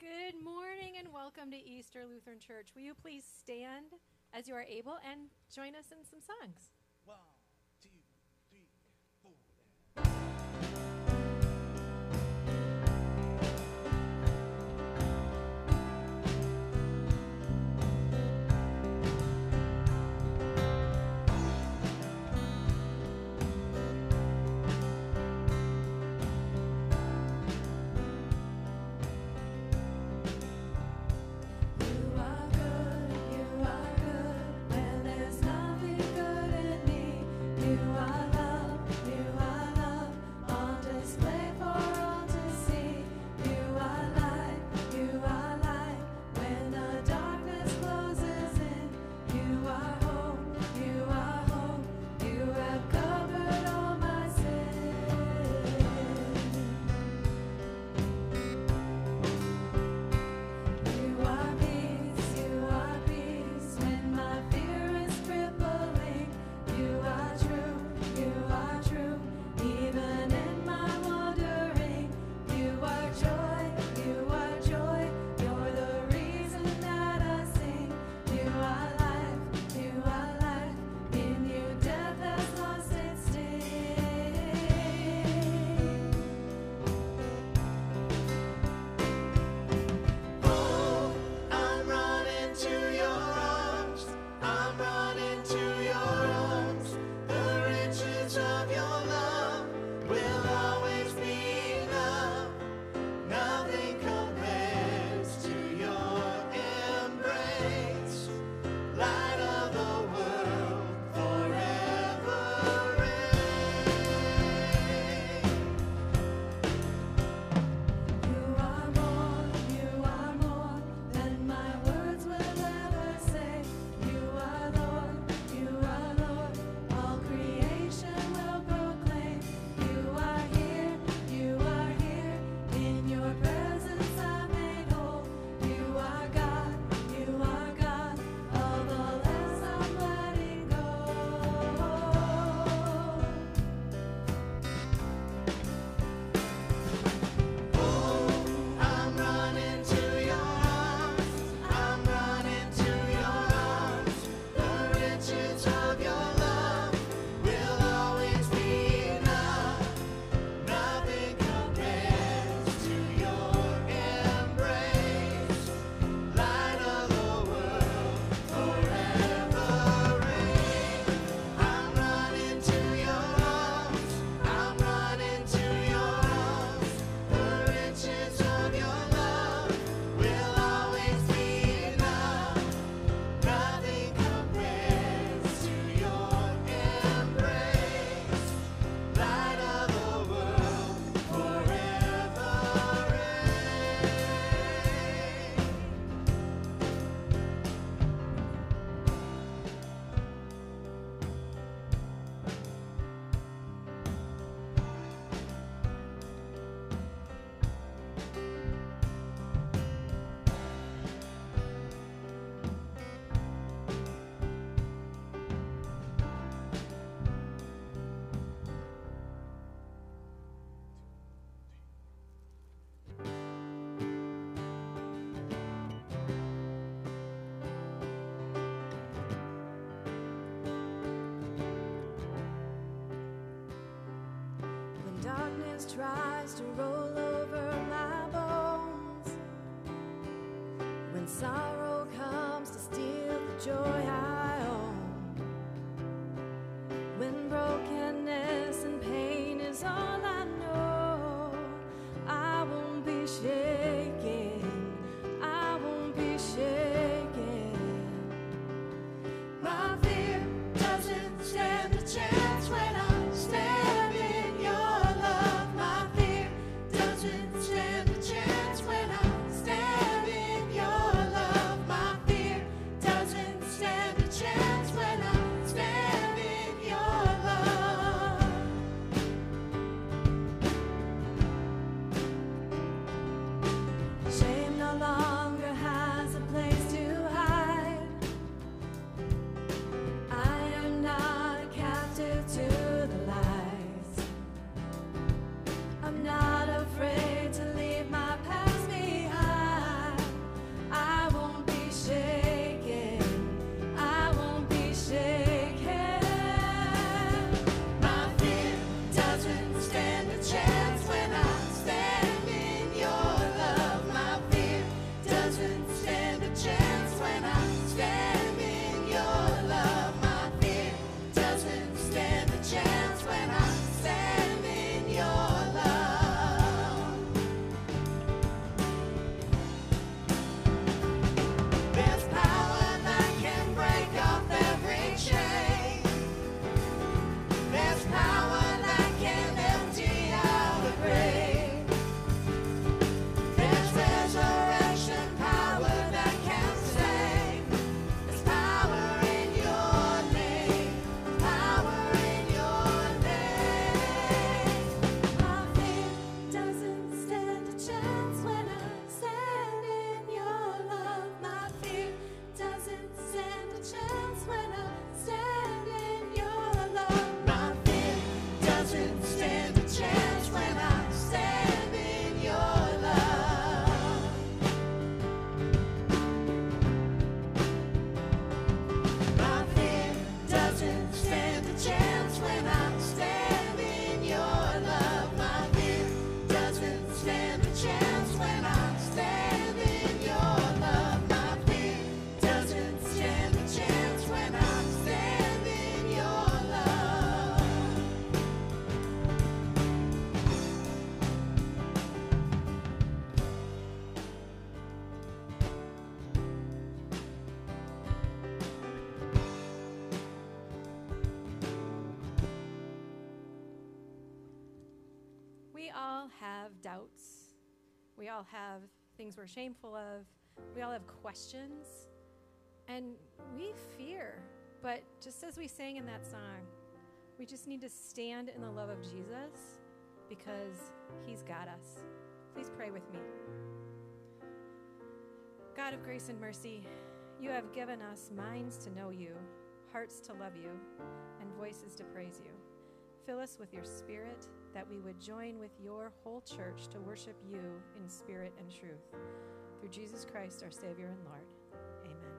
Good morning and welcome to Easter Lutheran Church. Will you please stand as you are able and join us in some songs? try. We all have things we're shameful of. We all have questions. And we fear. But just as we sang in that song, we just need to stand in the love of Jesus because he's got us. Please pray with me. God of grace and mercy, you have given us minds to know you, hearts to love you, and voices to praise you. Fill us with your spirit that we would join with your whole church to worship you in spirit and truth. Through Jesus Christ, our Savior and Lord. Amen.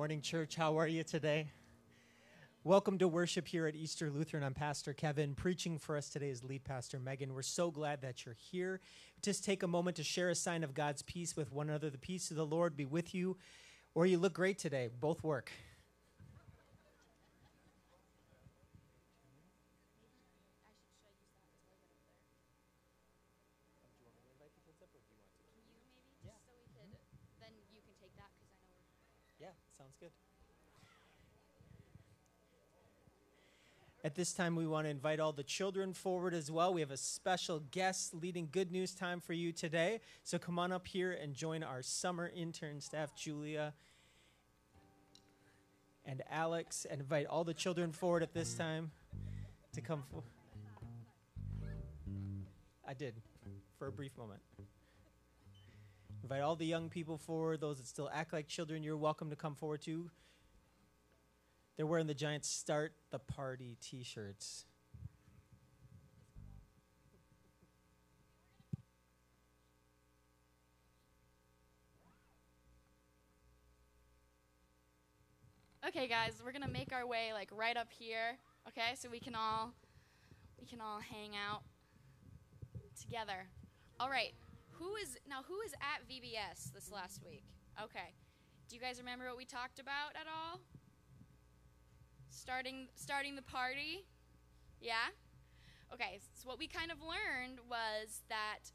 Morning, church. How are you today? Welcome to worship here at Easter Lutheran. I'm Pastor Kevin. Preaching for us today is lead pastor Megan. We're so glad that you're here. Just take a moment to share a sign of God's peace with one another. The peace of the Lord be with you. Or you look great today. Both work. Can you maybe just so we could then you can take that because I know we're Yeah, sounds good. At this time, we want to invite all the children forward as well. We have a special guest leading Good News Time for you today. So come on up here and join our summer intern staff, Julia and Alex, and invite all the children forward at this time to come forward. I did for a brief moment. Invite all the young people forward. Those that still act like children, you're welcome to come forward too. They're wearing the Giants Start the Party t shirts. Okay, guys, we're gonna make our way like right up here. Okay, so we can all we can all hang out together. All right. Who is now who is at VBS this last week? Okay. Do you guys remember what we talked about at all? Starting starting the party? Yeah? Okay, so what we kind of learned was that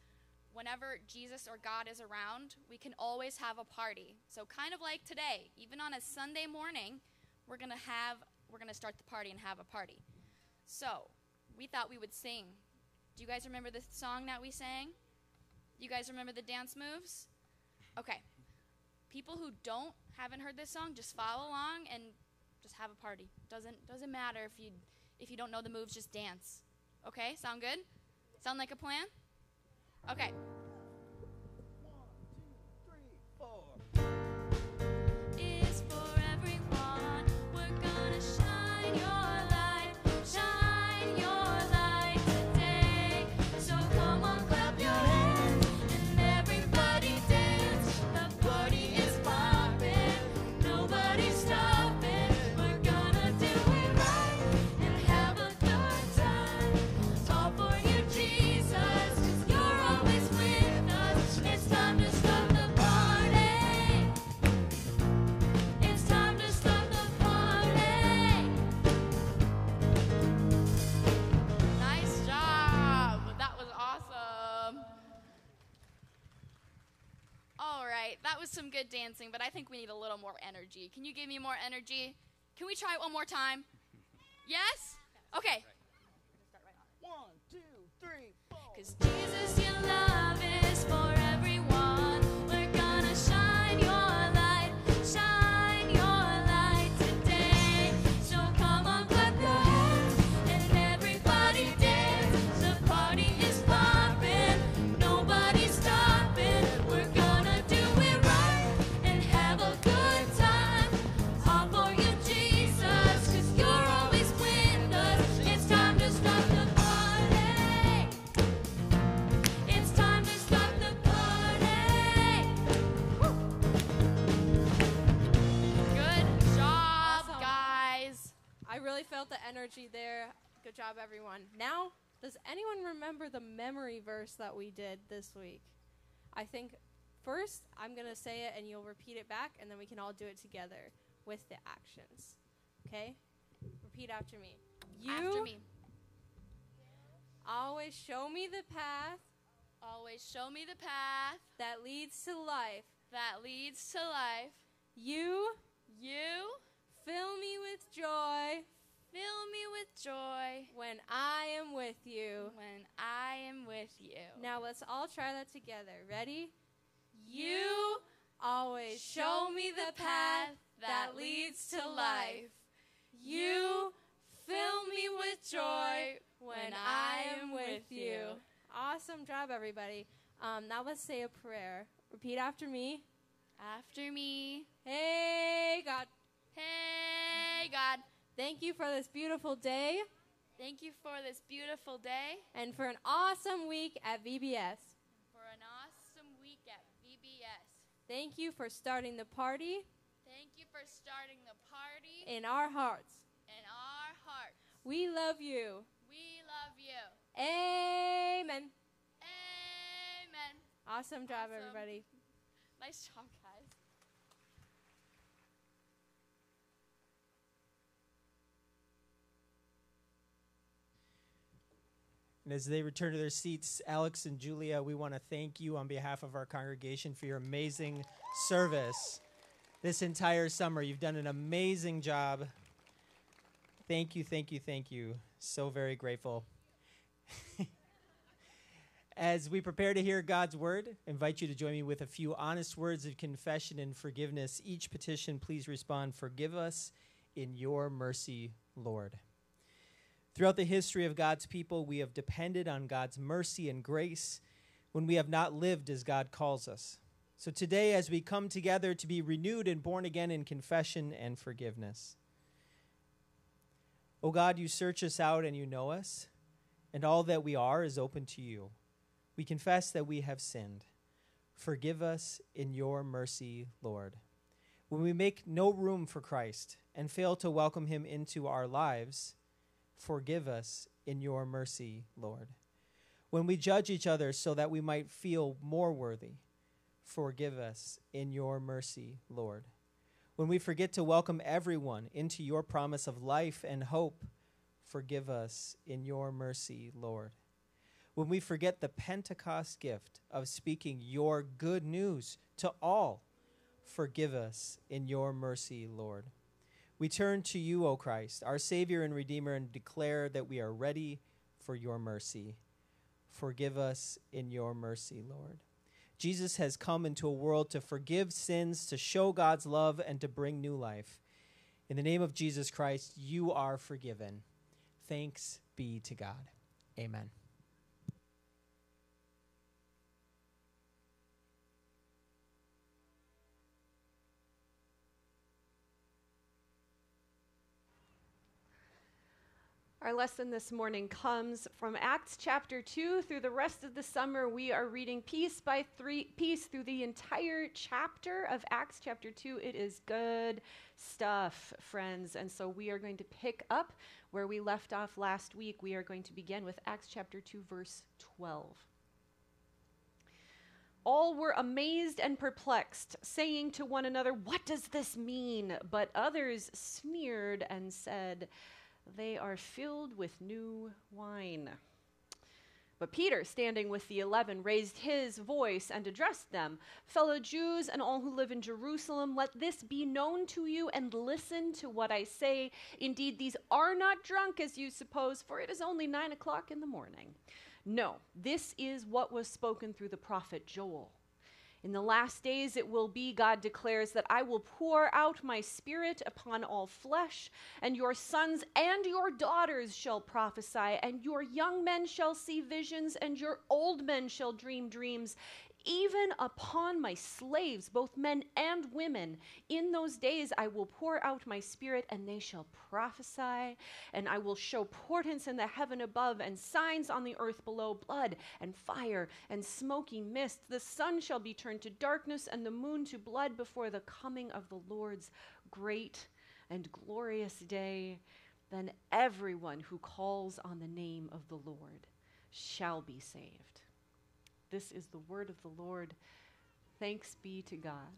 whenever Jesus or God is around, we can always have a party. So kind of like today, even on a Sunday morning, we're to have we're going to start the party and have a party. So, we thought we would sing. Do you guys remember the song that we sang? You guys remember the dance moves? Okay. People who don't haven't heard this song, just follow along and just have a party. Doesn't doesn't matter if you if you don't know the moves, just dance. Okay? Sound good? Sound like a plan? Okay. Was some good dancing, but I think we need a little more energy. Can you give me more energy? Can we try it one more time? Yes? Okay. One, two, three, four. Cause Jesus, your love really felt the energy there. Good job, everyone. Now, does anyone remember the memory verse that we did this week? I think first I'm going to say it and you'll repeat it back, and then we can all do it together with the actions. Okay? Repeat after me. You After me. always show me the path Always show me the path that leads to life. that leads to life. You You fill me with joy fill me with joy when I am with you. when I am with you. Now let's all try that together. Ready? You always show me the path that leads to life. You fill me with joy when I am with you. Awesome job, everybody. Um, now let's say a prayer. Repeat after me. After me. Hey, God, Hey, God. Thank you for this beautiful day Thank you for this beautiful day, and for an awesome week at VBS. for an awesome week at VBS. Thank you for starting the party Thank you for starting the party in our hearts. in our hearts. We love you. We love you. Amen. Amen. Awesome job, Awesome. everybody. Nice job, guys. And as they return to their seats, Alex and Julia, we want to thank you on behalf of our congregation for your amazing service this entire summer. You've done an amazing job. Thank you, thank you, thank you. So very grateful. As we prepare to hear God's word, I invite you to join me with a few honest words of confession and forgiveness. Each petition, please respond, Forgive us in your mercy, Lord. Throughout the history of God's people, we have depended on God's mercy and grace when we have not lived as God calls us. So today, as we come together to be renewed and born again in confession and forgiveness, O God, you search us out and you know us, and all that we are is open to you. We confess that we have sinned. Forgive us in your mercy, Lord. When we make no room for Christ and fail to welcome him into our lives, forgive us in your mercy, Lord. When we judge each other so that we might feel more worthy, forgive us in your mercy, Lord. When we forget to welcome everyone into your promise of life and hope, forgive us in your mercy, Lord. When we forget the Pentecost gift of speaking your good news to all, forgive us in your mercy, Lord. We turn to you, O Christ, our Savior and Redeemer, and declare that we are ready for your mercy. Forgive us in your mercy, Lord. Jesus has come into a world to forgive sins, to show God's love, and to bring new life. In the name of Jesus Christ, you are forgiven. Thanks be to God. Amen. Our lesson this morning comes from Acts chapter 2 through the rest of the summer. We are reading piece by three, piece through the entire chapter of Acts chapter 2. It is good stuff, friends. And so we are going to pick up where we left off last week. We are going to begin with Acts chapter 2, verse 12. All were amazed and perplexed, saying to one another, What does this mean? But others sneered and said, they are filled with new wine. But Peter, standing with the eleven, raised his voice and addressed them Fellow Jews and all who live in Jerusalem, let this be known to you and listen to what I say. Indeed, these are not drunk as you suppose, for it is only nine o'clock in the morning. No, this is what was spoken through the prophet Joel. In the last days it will be, God declares, that I will pour out my spirit upon all flesh, and your sons and your daughters shall prophesy, and your young men shall see visions, and your old men shall dream dreams even upon my slaves, both men and women. In those days I will pour out my spirit, and they shall prophesy, and I will show portents in the heaven above, and signs on the earth below blood, and fire, and smoky mist. The sun shall be turned to darkness, and the moon to blood before the coming of the Lord's great and glorious day. Then everyone who calls on the name of the Lord shall be saved. This is the word of the Lord. Thanks be to God.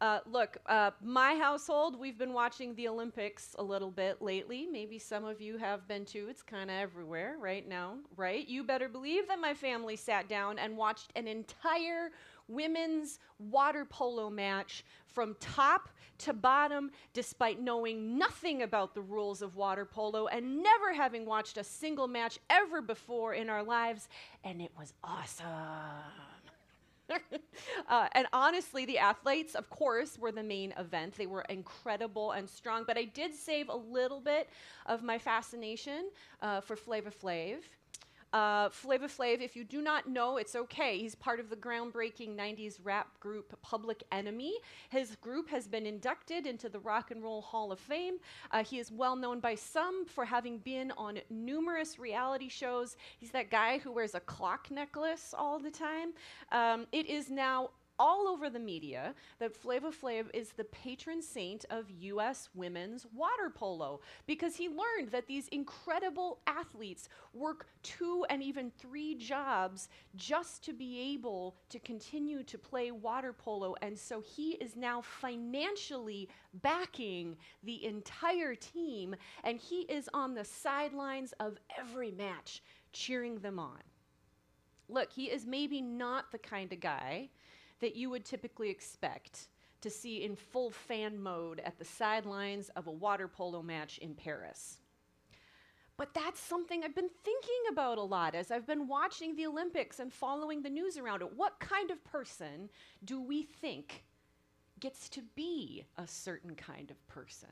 Uh, look, uh, my household, we've been watching the Olympics a little bit lately. Maybe some of you have been too. It's kind of everywhere right now, right? You better believe that my family sat down and watched an entire women's water polo match from top to bottom, despite knowing nothing about the rules of water polo and never having watched a single match ever before in our lives. And it was awesome. uh, and honestly, the athletes, of course, were the main event. They were incredible and strong. But I did save a little bit of my fascination uh, for Flavor Flav. Uh, Flav, if you do not know, it's okay. He's part of the groundbreaking 90s rap group Public Enemy. His group has been inducted into the Rock and Roll Hall of Fame. Uh, he is well known by some for having been on numerous reality shows. He's that guy who wears a clock necklace all the time. Um, it is now all over the media that Flavor Flav is the patron saint of U.S. women's water polo because he learned that these incredible athletes work two and even three jobs just to be able to continue to play water polo. And so he is now financially backing the entire team, and he is on the sidelines of every match cheering them on. Look, he is maybe not the kind of guy that you would typically expect to see in full fan mode at the sidelines of a water polo match in Paris. But that's something I've been thinking about a lot as I've been watching the Olympics and following the news around it. What kind of person do we think gets to be a certain kind of person?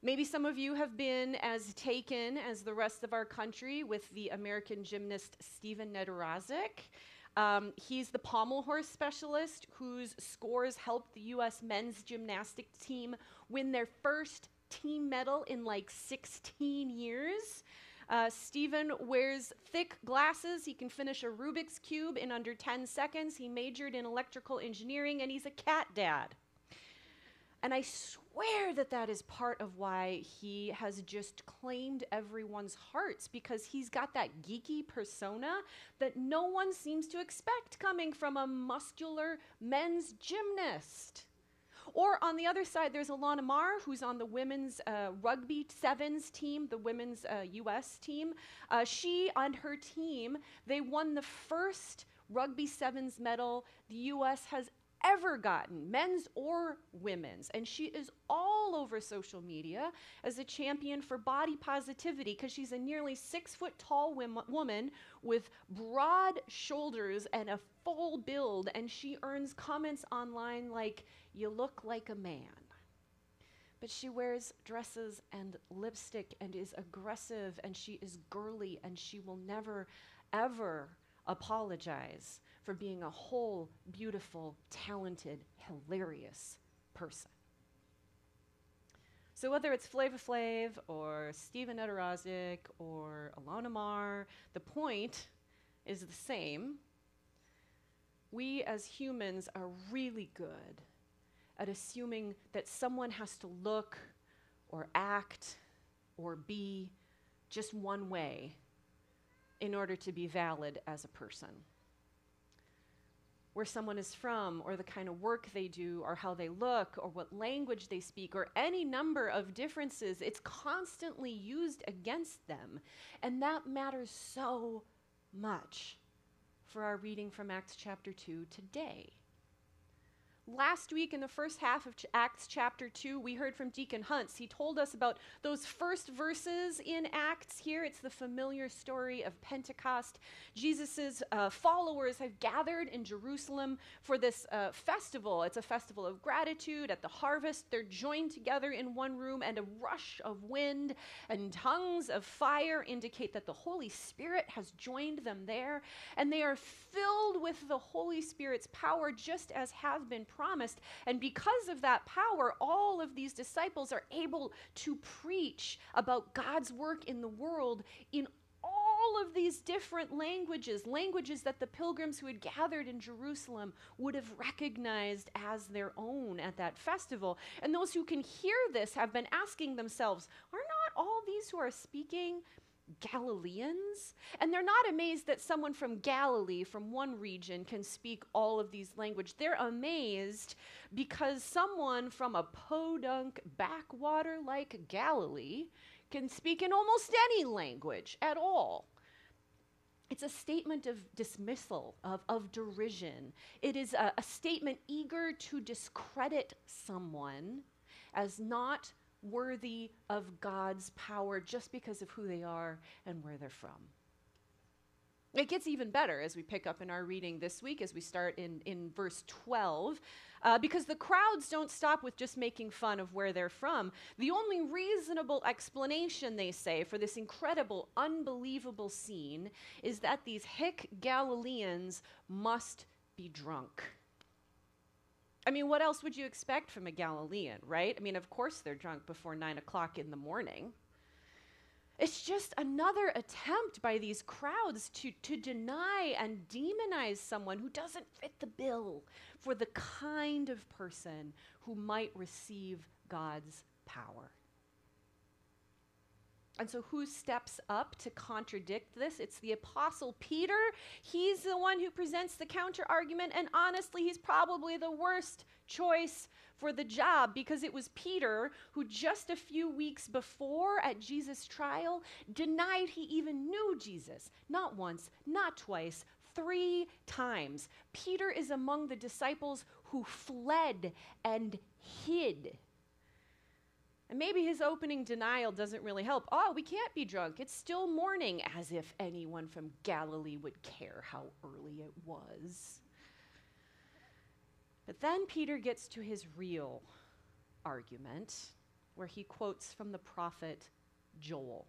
Maybe some of you have been as taken as the rest of our country with the American gymnast Stephen Nedoroscik. Um, he's the pommel horse specialist whose scores helped the U.S. men's gymnastic team win their first team medal in like 16 years. Uh, Stephen wears thick glasses. He can finish a Rubik's Cube in under 10 seconds. He majored in electrical engineering and he's a cat dad. And I swear that that is part of why he has just claimed everyone's hearts because he's got that geeky persona that no one seems to expect coming from a muscular men's gymnast. Or on the other side, there's Ilona Maher, who's on the women's uh, rugby sevens team, the women's uh, U.S. team. Uh, she and her team, they won the first rugby sevens medal the U.S. has ever gotten, men's or women's. And she is all over social media as a champion for body positivity because she's a nearly six foot tall woman with broad shoulders and a full build. And she earns comments online like, You look like a man. But she wears dresses and lipstick and is aggressive and she is girly and she will never, ever apologize for being a whole, beautiful, talented, hilarious person. So whether it's Flavor Flav or Stephen Nedoroscik or Ilona Maher, the point is the same. We as humans are really good at assuming that someone has to look or act or be just one way in order to be valid as a person. Where someone is from, or the kind of work they do, or how they look, or what language they speak, or any number of differences, it's constantly used against them. And that matters so much for our reading from Acts chapter 2 today. Last week, in the first half of ch- Acts chapter 2, we heard from Deacon Hunts. He told us about those first verses in Acts here. It's the familiar story of Pentecost. Jesus' uh, followers have gathered in Jerusalem for this uh, festival. It's a festival of gratitude at the harvest. They're joined together in one room, and a rush of wind and tongues of fire indicate that the Holy Spirit has joined them there. And they are filled with the Holy Spirit's power, just as has been promised. And because of that power, all of these disciples are able to preach about God's work in the world in all of these different languages, languages that the pilgrims who had gathered in Jerusalem would have recognized as their own at that festival. And those who can hear this have been asking themselves, are not all these who are speaking Galileans? And they're not amazed that someone from Galilee, from one region, can speak all of these languages. They're amazed because someone from a podunk backwater like Galilee can speak in almost any language at all. It's a statement of dismissal, of, of derision. It is a, a statement eager to discredit someone as not worthy of God's power just because of who they are and where they're from. It gets even better as we pick up in our reading this week, as we start in, in verse 12, uh, because the crowds don't stop with just making fun of where they're from. The only reasonable explanation, they say, for this incredible, unbelievable scene is that these hick Galileans must be drunk. I mean, what else would you expect from a Galilean, right? I mean, of course they're drunk before nine o'clock in the morning. It's just another attempt by these crowds to, to deny and demonize someone who doesn't fit the bill for the kind of person who might receive God's power. And so, who steps up to contradict this? It's the Apostle Peter. He's the one who presents the counter argument, and honestly, he's probably the worst choice for the job because it was Peter who, just a few weeks before at Jesus' trial, denied he even knew Jesus. Not once, not twice, three times. Peter is among the disciples who fled and hid. And maybe his opening denial doesn't really help. Oh, we can't be drunk. It's still morning, as if anyone from Galilee would care how early it was. But then Peter gets to his real argument, where he quotes from the prophet Joel.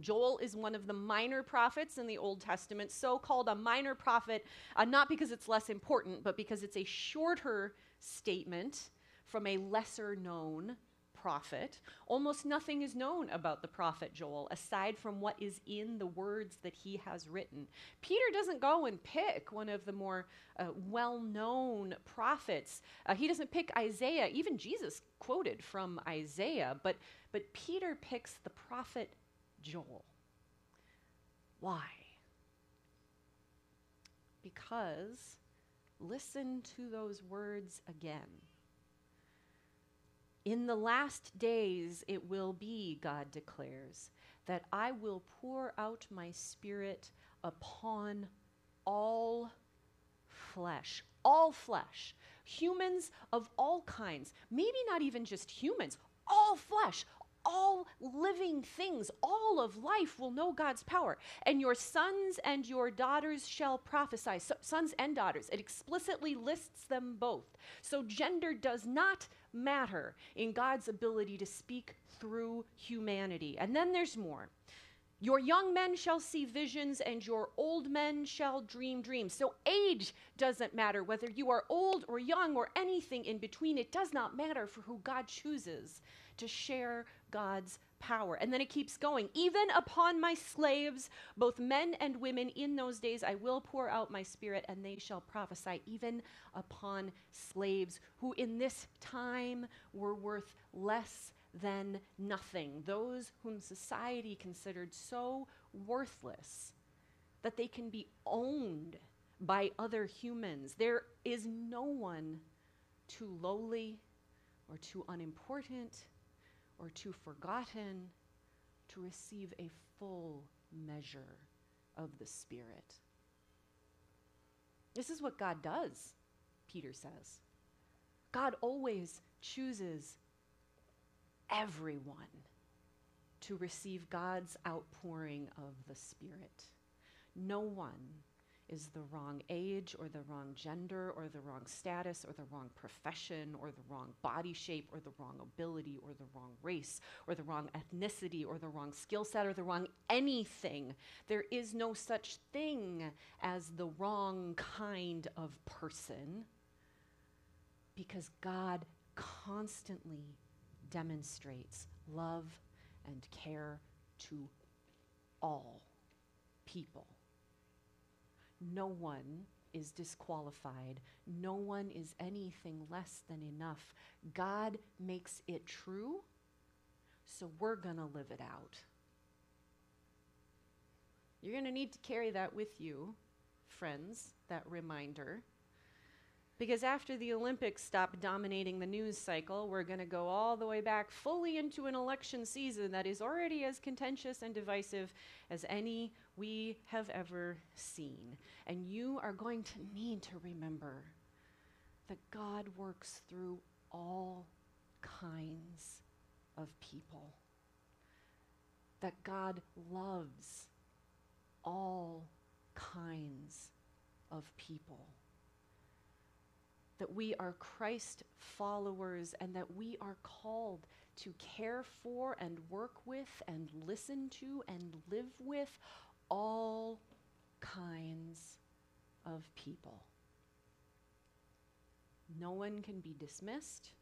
Joel is one of the minor prophets in the Old Testament, so called a minor prophet, uh, not because it's less important, but because it's a shorter statement from a lesser known prophet. Almost nothing is known about the prophet Joel aside from what is in the words that he has written. Peter doesn't go and pick one of the more uh, well known prophets. Uh, he doesn't pick Isaiah. Even Jesus quoted from Isaiah, but, but Peter picks the prophet Joel. Why? Because listen to those words again. In the last days it will be, God declares, that I will pour out my spirit upon all flesh. All flesh. Humans of all kinds. Maybe not even just humans. All flesh. All living things, all of life will know God's power. And your sons and your daughters shall prophesy. So, sons and daughters. It explicitly lists them both. So gender does not matter in God's ability to speak through humanity. And then there's more. Your young men shall see visions, and your old men shall dream dreams. So, age doesn't matter. Whether you are old or young or anything in between, it does not matter for who God chooses to share God's power. And then it keeps going. Even upon my slaves, both men and women, in those days I will pour out my spirit, and they shall prophesy, even upon slaves who in this time were worth less than nothing, those whom society considered so worthless that they can be owned by other humans. There is no one too lowly or too unimportant or too forgotten to receive a full measure of the Spirit. This is what God does, Peter says. God always chooses everyone to receive God's outpouring of the Spirit. No one is the wrong age or the wrong gender or the wrong status or the wrong profession or the wrong body shape or the wrong ability or the wrong race or the wrong ethnicity or the wrong skill set or the wrong anything. There is no such thing as the wrong kind of person because God constantly demonstrates love and care to all people. No one is disqualified. No one is anything less than enough. God makes it true, so we're going to live it out. You're going to need to carry that with you, friends, that reminder. Because after the Olympics stop dominating the news cycle, we're going to go all the way back fully into an election season that is already as contentious and divisive as any we have ever seen. And you are going to need to remember that God works through all kinds of people, that God loves all kinds of people that we are Christ followers and that we are called to care for and work with and listen to and live with all kinds of people. No one can be dismissed.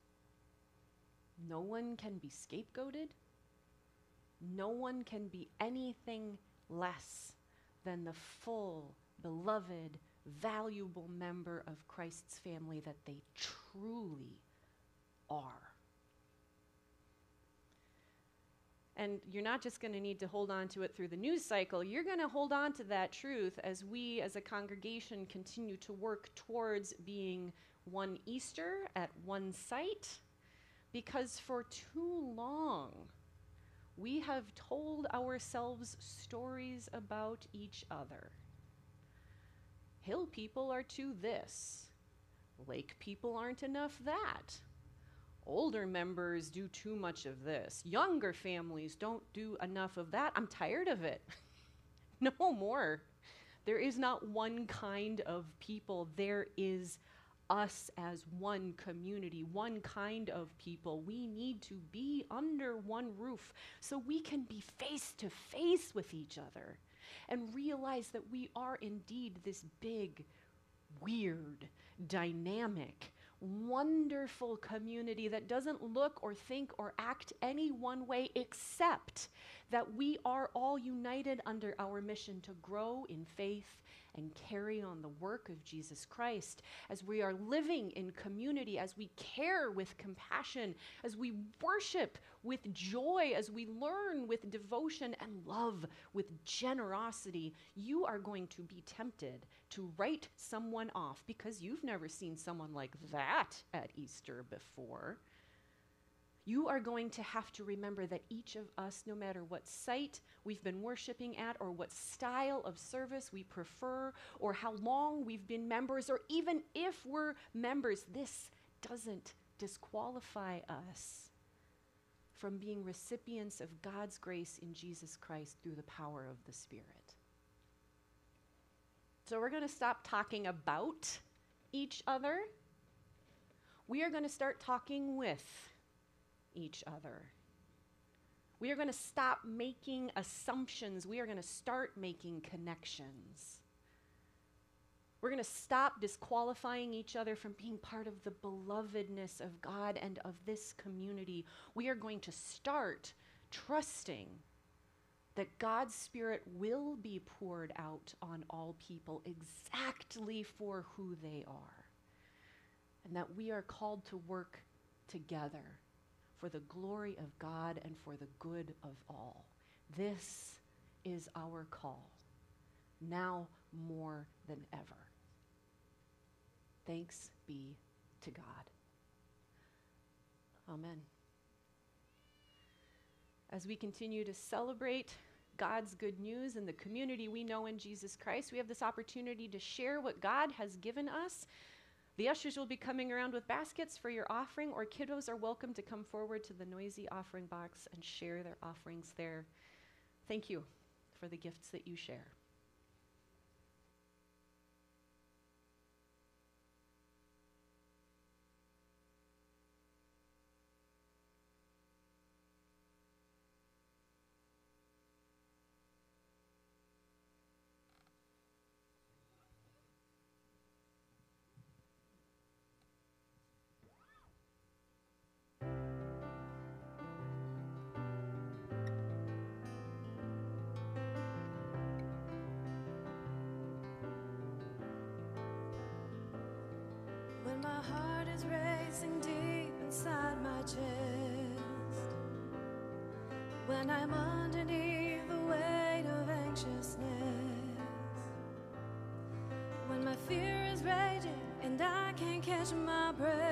No one can be scapegoated. No one can be anything less than the full, beloved, valuable member of Christ's family that they truly are. And you're not just going to need to hold on to it through the news cycle, you're going to hold on to that truth as we as a congregation continue to work towards being one Easter at one site. Because for too long, we have told ourselves stories about each other. Hill people are too this. Lake people aren't enough that. Older members do too much of this. Younger families don't do enough of that. I'm tired of it. no more. There is not one kind of people. There is us as one community, one kind of people. We need to be under one roof so we can be face to face with each other and realize that we are indeed this big, weird, dynamic, wonderful community that doesn't look or think or act any one way except that we are all united under our mission to grow in faith and carry on the work of Jesus Christ, as we are living in community, as we care with compassion, as we worship with joy, as we learn with devotion and love with generosity, you are going to be tempted to write someone off because you've never seen someone like that at Easter before you are going to have to remember that each of us, no matter what site we've been worshiping at, or what style of service we prefer, or how long we've been members, or even if we're members, this doesn't disqualify us from being recipients of God's grace in Jesus Christ through the power of the Spirit. So we're going to stop talking about each other. We are going to start talking with each other. We are going to stop making assumptions. We are going to start making connections. We're going to stop disqualifying each other from being part of the belovedness of God and of this community. We are going to start trusting that God's Spirit will be poured out on all people exactly for who they are. And that we are called to work together for the glory of God and for the good of all. This is our call, now more than ever. Thanks be to God. Amen. As we continue to celebrate God's good news in the community we know in Jesus Christ, we have this opportunity to share what God has given us the ushers will be coming around with baskets for your offering, or kiddos are welcome to come forward to the noisy offering box and share their offerings there. Thank you for the gifts that you share. Can't catch my breath,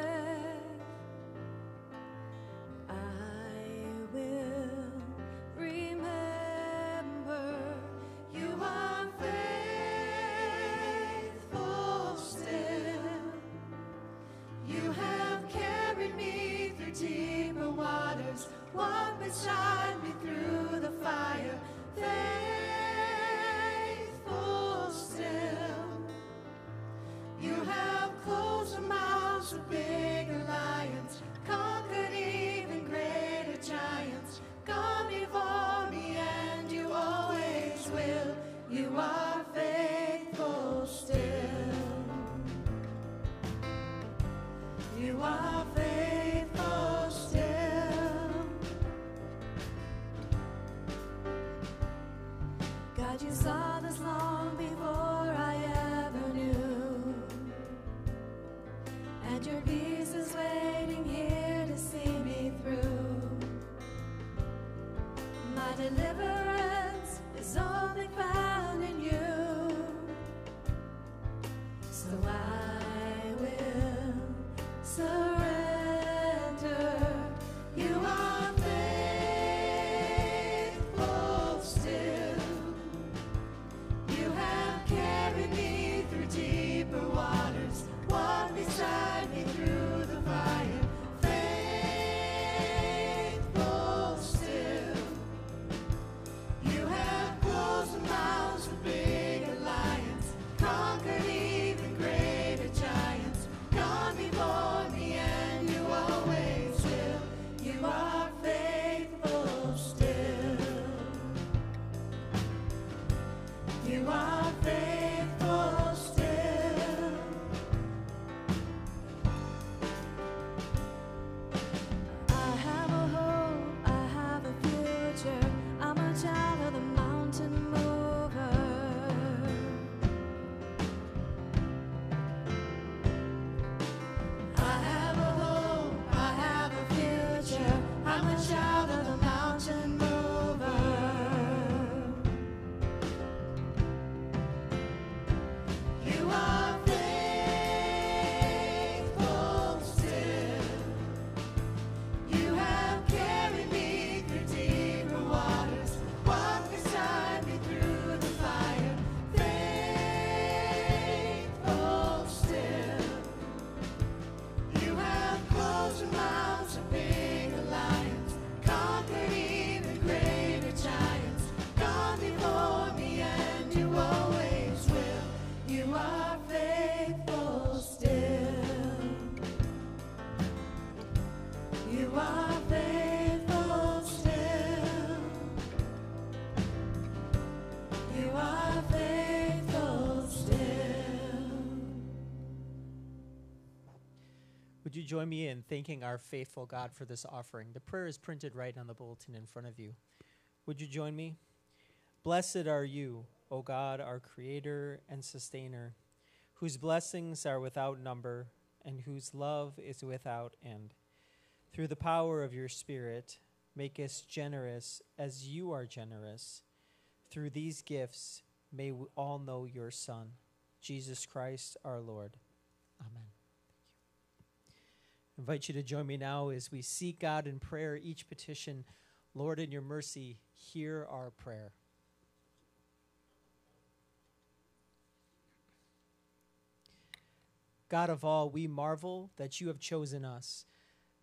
mil uma vez. Join me in thanking our faithful God for this offering? The prayer is printed right on the bulletin in front of you. Would you join me? Blessed are you, O God, our Creator and Sustainer, whose blessings are without number and whose love is without end. Through the power of your Spirit, make us generous as you are generous. Through these gifts, may we all know your Son, Jesus Christ our Lord. Amen. Invite you to join me now as we seek God in prayer, each petition. Lord, in your mercy, hear our prayer. God of all, we marvel that you have chosen us.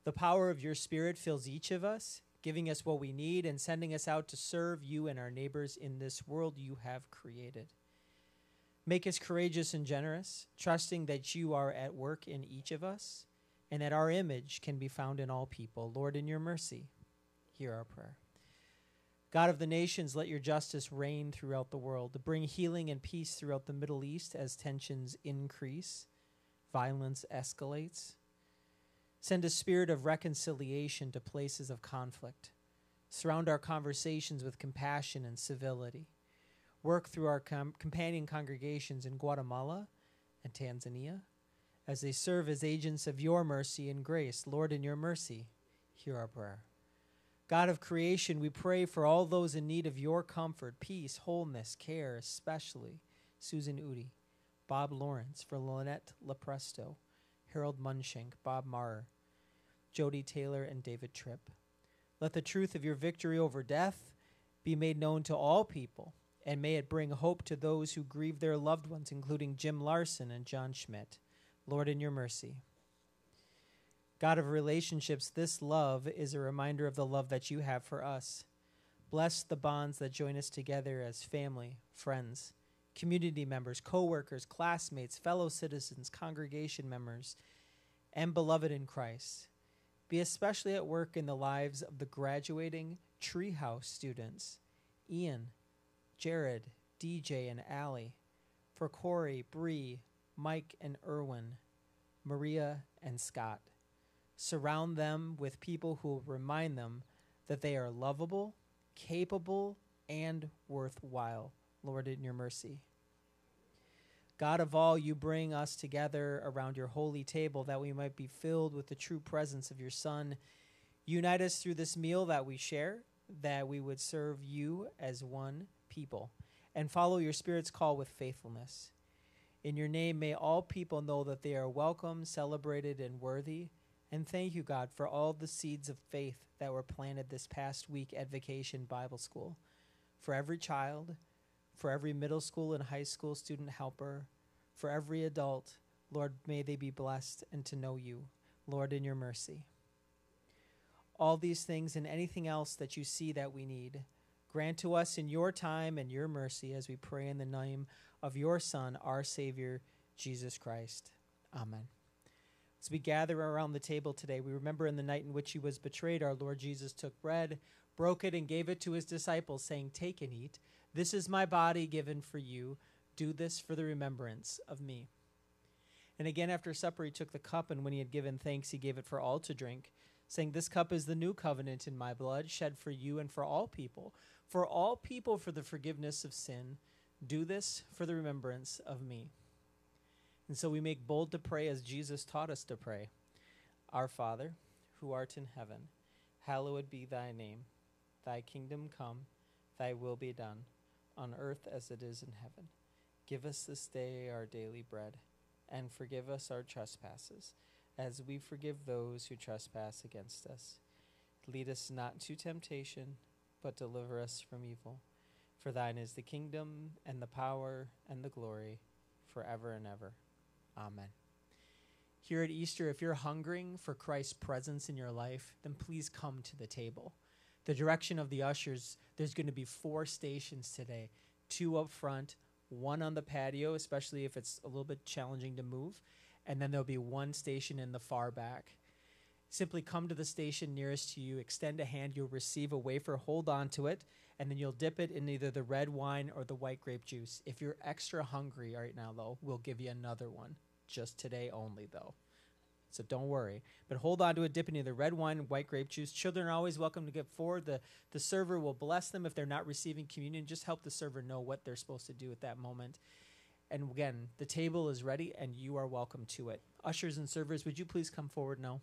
The power of your Spirit fills each of us, giving us what we need and sending us out to serve you and our neighbors in this world you have created. Make us courageous and generous, trusting that you are at work in each of us and that our image can be found in all people. Lord, in your mercy, hear our prayer. God of the nations, let your justice reign throughout the world, to bring healing and peace throughout the Middle East as tensions increase, violence escalates. Send a spirit of reconciliation to places of conflict. Surround our conversations with compassion and civility. Work through our com- companion congregations in Guatemala and Tanzania as they serve as agents of your mercy and grace. Lord, in your mercy, hear our prayer. God of creation, we pray for all those in need of your comfort, peace, wholeness, care, especially Susan Udi, Bob Lawrence, for Lynette Lepresto, Harold Munschenk, Bob Marr, Jody Taylor, and David Tripp. Let the truth of your victory over death be made known to all people, and may it bring hope to those who grieve their loved ones, including Jim Larson and John Schmidt. Lord, in your mercy. God of relationships, this love is a reminder of the love that you have for us. Bless the bonds that join us together as family, friends, community members, co workers, classmates, fellow citizens, congregation members, and beloved in Christ. Be especially at work in the lives of the graduating Treehouse students Ian, Jared, DJ, and Allie, for Corey, Bree, Mike, and Erwin, Maria, and Scott. Surround them with people who will remind them that they are lovable, capable, and worthwhile. Lord, in your mercy. God of all, you bring us together around your holy table that we might be filled with the true presence of your Son. Unite us through this meal that we share, that we would serve you as one people and follow your Spirit's call with faithfulness. In your name, may all people know that they are welcome, celebrated, and worthy. And thank you, God, for all the seeds of faith that were planted this past week at Vacation Bible School. For every child, for every middle school and high school student helper, for every adult, Lord, may they be blessed and to know you, Lord, in your mercy. All these things and anything else that you see that we need, grant to us in your time and your mercy as we pray in the name of your Son, our Savior, Jesus Christ. Amen. As we gather around the table today, we remember in the night in which he was betrayed, our Lord Jesus took bread, broke it, and gave it to his disciples, saying, Take and eat. This is my body given for you. Do this for the remembrance of me. And again, after supper, he took the cup, and when he had given thanks, he gave it for all to drink, saying, This cup is the new covenant in my blood, shed for you and for all people. For all people, for the forgiveness of sin. Do this for the remembrance of me. And so we make bold to pray as Jesus taught us to pray Our Father, who art in heaven, hallowed be thy name. Thy kingdom come, thy will be done, on earth as it is in heaven. Give us this day our daily bread, and forgive us our trespasses, as we forgive those who trespass against us. Lead us not into temptation, but deliver us from evil. For thine is the kingdom, and the power, and the glory, forever and ever. Amen. Here at Easter, if you're hungering for Christ's presence in your life, then please come to the table. The direction of the ushers, there's going to be four stations today two up front, one on the patio, especially if it's a little bit challenging to move, and then there'll be one station in the far back. Simply come to the station nearest to you, extend a hand, you'll receive a wafer, hold on to it, and then you'll dip it in either the red wine or the white grape juice. If you're extra hungry right now, though, we'll give you another one. Just today only, though. So don't worry. But hold on to a dip in either red wine, or white grape juice. Children are always welcome to get forward. The, the server will bless them if they're not receiving communion. Just help the server know what they're supposed to do at that moment. And again, the table is ready and you are welcome to it. Ushers and servers, would you please come forward now?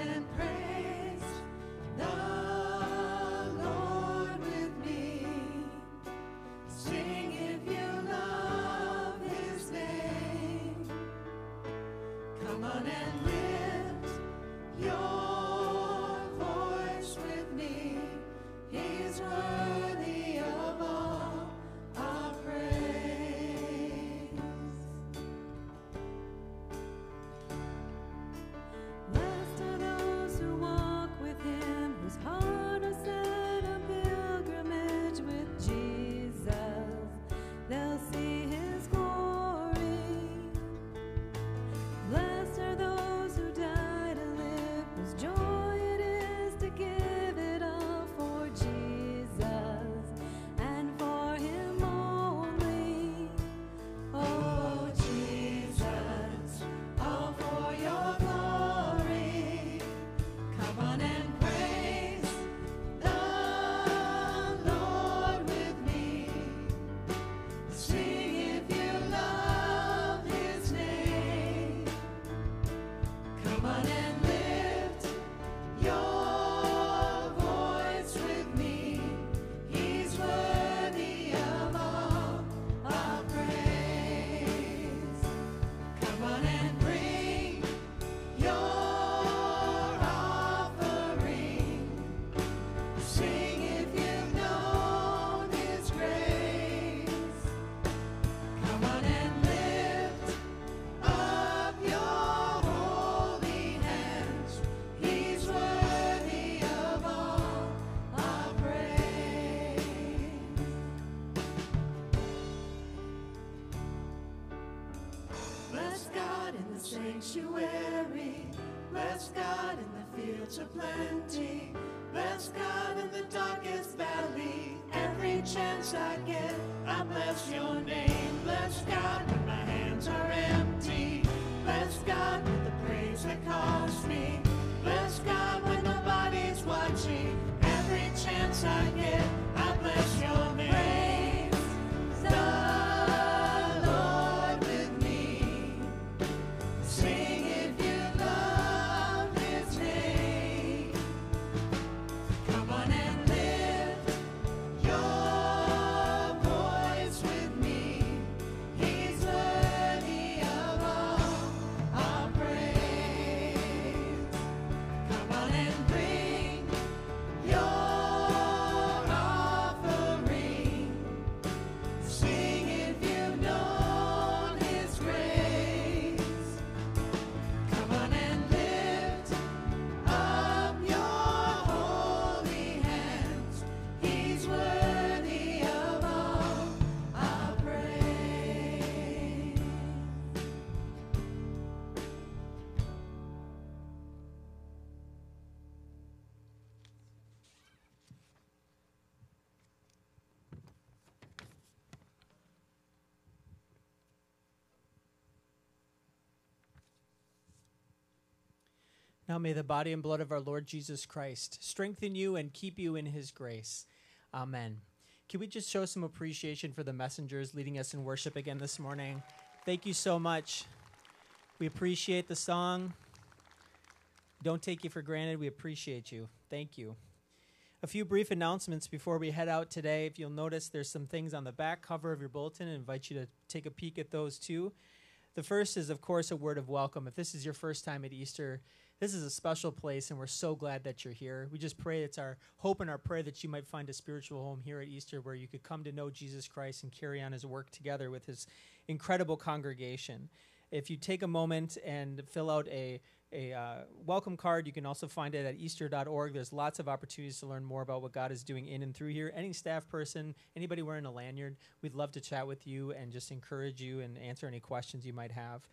And praise of plenty. Bless God in the darkest valley. Every chance I get, Now may the body and blood of our Lord Jesus Christ strengthen you and keep you in his grace. Amen. Can we just show some appreciation for the messengers leading us in worship again this morning? Thank you so much. We appreciate the song. Don't take you for granted. We appreciate you. Thank you. A few brief announcements before we head out today. If you'll notice, there's some things on the back cover of your bulletin. I invite you to take a peek at those too. The first is, of course, a word of welcome. If this is your first time at Easter, this is a special place, and we're so glad that you're here. We just pray it's our hope and our prayer that you might find a spiritual home here at Easter where you could come to know Jesus Christ and carry on his work together with his incredible congregation. If you take a moment and fill out a a uh, welcome card. You can also find it at easter.org. There's lots of opportunities to learn more about what God is doing in and through here. Any staff person, anybody wearing a lanyard, we'd love to chat with you and just encourage you and answer any questions you might have.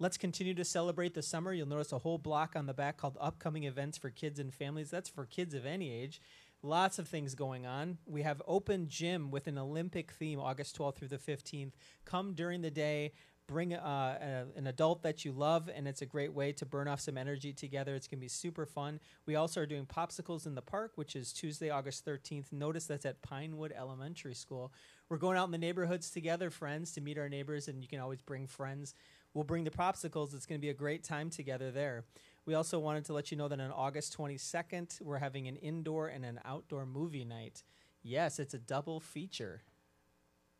Let's continue to celebrate the summer. You'll notice a whole block on the back called Upcoming Events for Kids and Families. That's for kids of any age. Lots of things going on. We have open gym with an Olympic theme August 12th through the 15th. Come during the day, bring uh, a, an adult that you love, and it's a great way to burn off some energy together. It's going to be super fun. We also are doing popsicles in the park, which is Tuesday, August 13th. Notice that's at Pinewood Elementary School. We're going out in the neighborhoods together, friends, to meet our neighbors, and you can always bring friends. We'll bring the popsicles. It's going to be a great time together there. We also wanted to let you know that on August 22nd, we're having an indoor and an outdoor movie night. Yes, it's a double feature.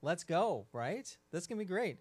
Let's go, right? That's going to be great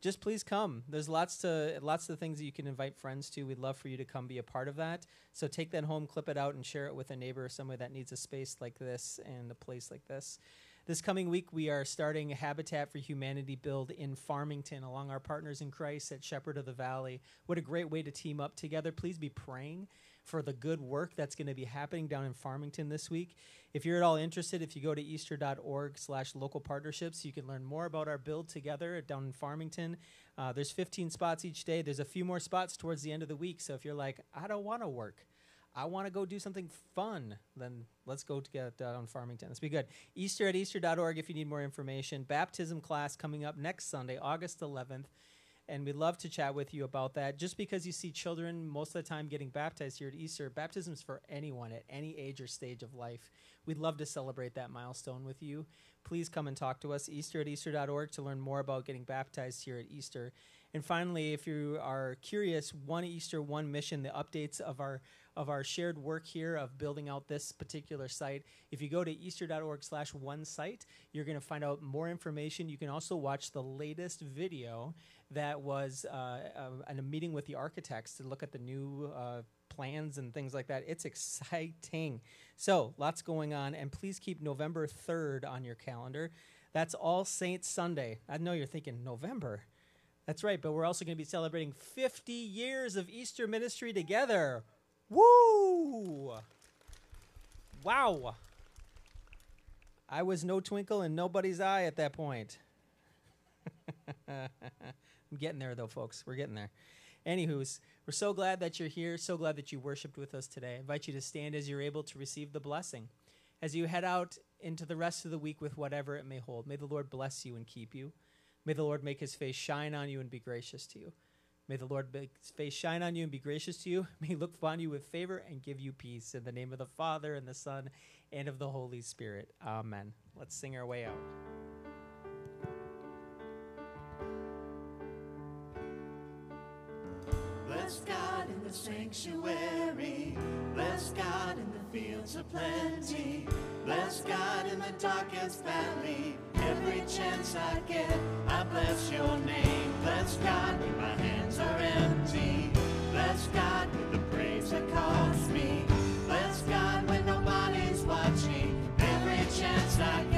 just please come. There's lots to lots of things that you can invite friends to. We'd love for you to come be a part of that. So take that home, clip it out, and share it with a neighbor or somebody that needs a space like this and a place like this. This coming week, we are starting a Habitat for Humanity build in Farmington along our partners in Christ at Shepherd of the Valley. What a great way to team up together. Please be praying for the good work that's going to be happening down in Farmington this week. If you're at all interested, if you go to easter.org slash local partnerships, you can learn more about our build together down in Farmington. Uh, there's 15 spots each day. There's a few more spots towards the end of the week. So if you're like, I don't want to work, I want to go do something fun, then let's go to get that on Farmington. Let's be good. Easter at easter.org if you need more information. Baptism class coming up next Sunday, August 11th and we'd love to chat with you about that. Just because you see children most of the time getting baptized here at Easter, baptism is for anyone at any age or stage of life. We'd love to celebrate that milestone with you. Please come and talk to us, easter at easter.org, to learn more about getting baptized here at Easter. And finally, if you are curious, one Easter, one mission, the updates of our of our shared work here of building out this particular site. If you go to easter.org slash one site, you're going to find out more information. You can also watch the latest video that was uh, uh, in a meeting with the architects to look at the new uh, plans and things like that. It's exciting. So, lots going on. And please keep November 3rd on your calendar. That's All Saints Sunday. I know you're thinking, November? That's right, but we're also going to be celebrating 50 years of Easter ministry together. Woo! Wow. I was no twinkle in nobody's eye at that point. I'm getting there though, folks. We're getting there. Anywho's, we're so glad that you're here, so glad that you worshiped with us today. I invite you to stand as you're able to receive the blessing. As you head out into the rest of the week with whatever it may hold, may the Lord bless you and keep you. May the Lord make his face shine on you and be gracious to you. May the Lord make his face shine on you and be gracious to you. May he look upon you with favor and give you peace. In the name of the Father, and the Son, and of the Holy Spirit. Amen. Let's sing our way out. Bless God in the sanctuary. Bless God in the fields of plenty. Bless God in the darkest valley every chance I get. I bless your name. Bless God, my hands are empty. Bless God, the praise that calls me. Bless God when nobody's watching. Every chance I get.